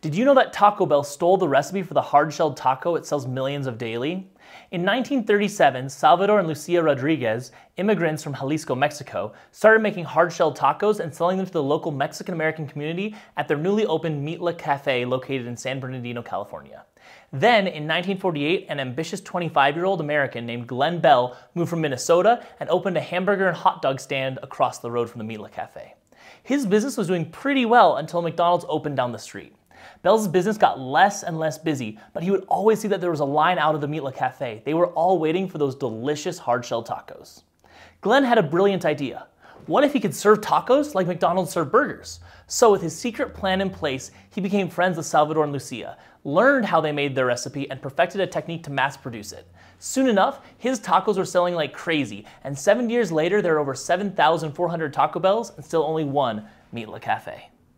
Did you know that Taco Bell stole the recipe for the hard-shelled taco it sells millions of daily? In 1937, Salvador and Lucia Rodriguez, immigrants from Jalisco, Mexico, started making hard-shelled tacos and selling them to the local Mexican-American community at their newly opened Mitla Cafe located in San Bernardino, California. Then, in 1948, an ambitious 25-year-old American named Glenn Bell moved from Minnesota and opened a hamburger and hot dog stand across the road from the Mitla Cafe. His business was doing pretty well until McDonald's opened down the street. Bell's business got less and less busy, but he would always see that there was a line out of the Mitla Cafe. They were all waiting for those delicious hard-shell tacos. Glenn had a brilliant idea. What if he could serve tacos like McDonald's served burgers? So with his secret plan in place, he became friends with Salvador and Lucia, learned how they made their recipe, and perfected a technique to mass produce it. Soon enough, his tacos were selling like crazy, and seven years later there are over 7,400 Taco Bells and still only one Mitla Cafe.